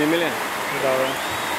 С ними ли? Да, да.